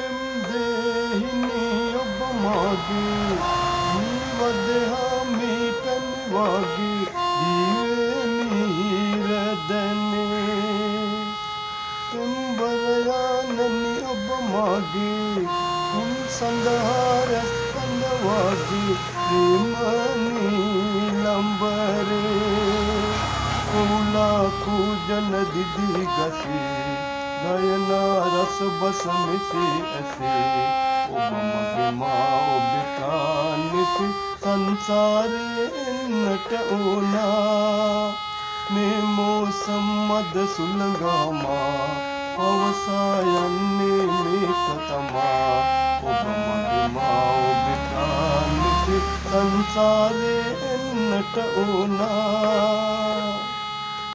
pemdehini yapamadı Nivadehami penvagi Divenireden Pembarayani yapamadı Kum sandaharas pandavagi Dimani lambare Kula kujan didi gasi නයන රස බස මිසි ඇසේ ඔබ මගේ මා ඔබතා නිසි සංසාරෙන්නට ඕනා මේ මෝසම් මද සුළඟාමා පවසා යන්නේ මේක තමා ඔබ මගේ මා ඔබතා නිසි සංසාරෙන්නට ඕනා